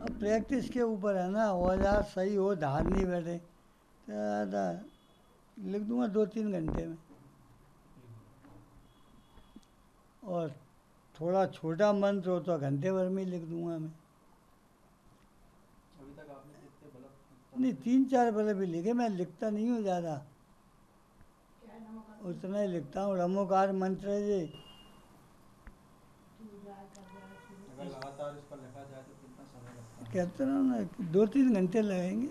Practice के ऊपर है ना औज़ार सही हो धार नहीं बैठे तो लिख दूँगा दो तीन घंटे में। और थोड़ा छोटा मंत्र हो तो घंटे भर में ही लिख दूँगा मैं। अभी तक आपने नहीं तीन चार बल्ब भी लिखे मैं लिखता नहीं हूँ ज़्यादा। उतना ही लिखता हूँ। रमोकार मंत्र है जी। कहते रहो ना दो तीन घंटे लगेंगे